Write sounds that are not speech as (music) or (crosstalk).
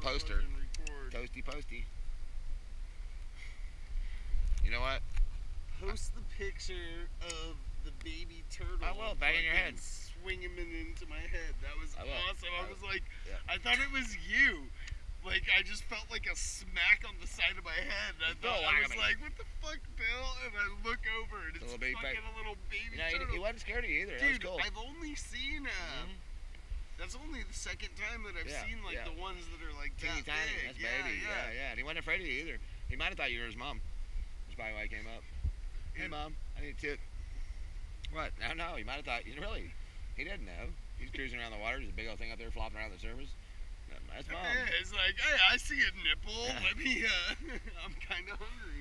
a poster. ahead and record. Toasty posty. You know what? Post the picture of the baby turtle. I will, bang in your head. Swinging it into my head. That was I awesome. I I was like, Yeah. I thought it was you. Like I just felt like a smack on the side of my head. I thought I was like, what the fuck, Bill? And I look over and it's baby fucking baby. a little baby You know, he, turtle. he wasn't scared of you either. Dude, cool. I've only seen. Uh, Mhm. That's only the second time that I've Yeah, seen like yeah. the ones that are Teeny that tiny. big. That's yeah, baby. yeah. Yeah, yeah. And he wasn't afraid of you either. He might have thought you were his mom. That's probably why he came up. Hey, mom, I need a tit. What? I don't know. He might have thought. You really? He didn't know. He's cruising around the water. There's a big old thing up there flopping around the surface. That's mom. (laughs) Yeah, it's like, hey, I see a nipple. (laughs) Let me. Uh, (laughs) I'm kind of hungry.